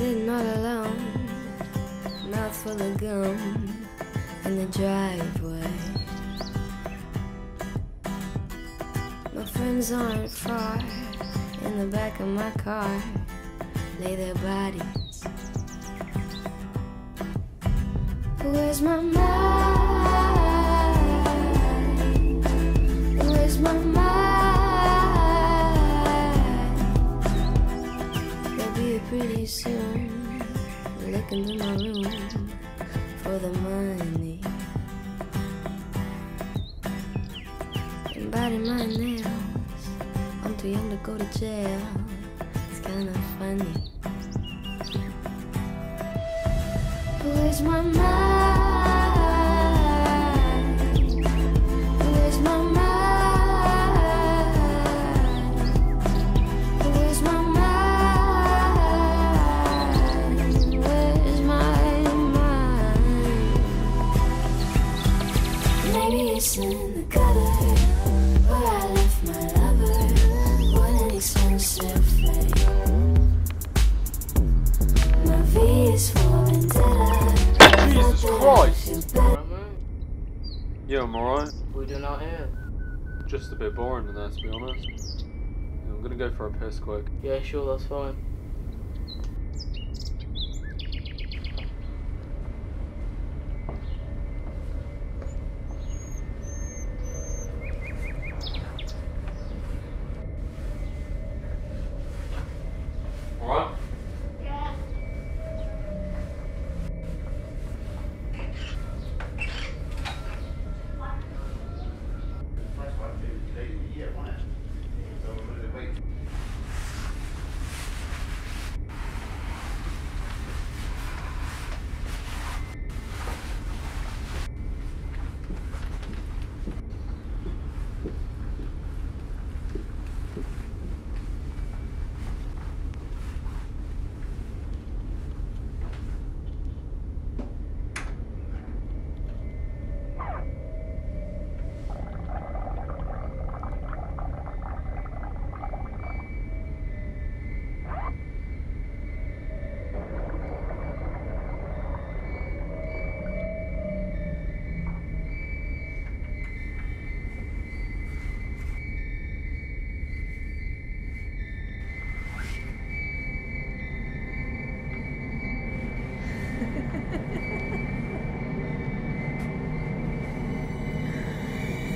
Sitting all alone, mouth full of gum in the driveway. My friends aren't far in the back of my car, lay their bodies. Where's my mind? Biting my nails. I'm too young to go to jail. It's kinda funny. Where's my mind? Yeah, I'm alright. We doing out here? Just a bit boring in there, to be honest. I'm gonna go for a piss quick. Yeah, sure, that's fine.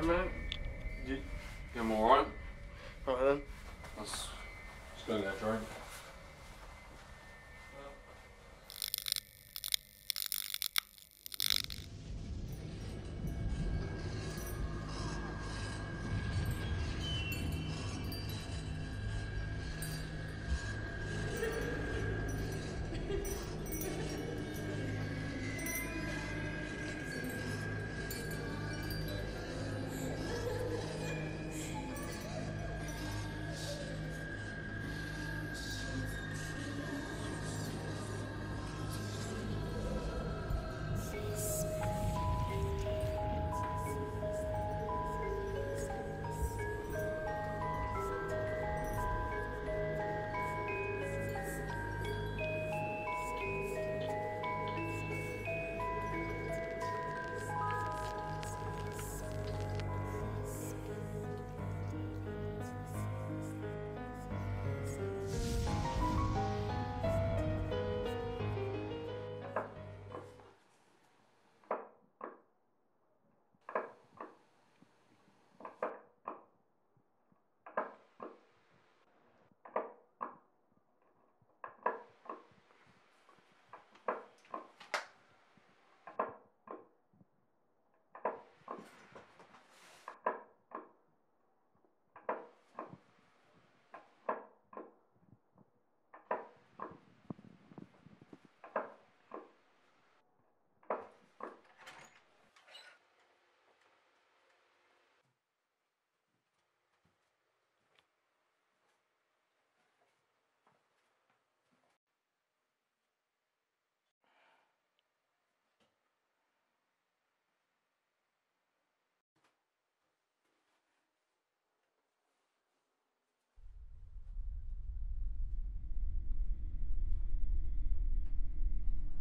You alright, man? Yeah, I'm alright. Alright then. Let's just go get a drink.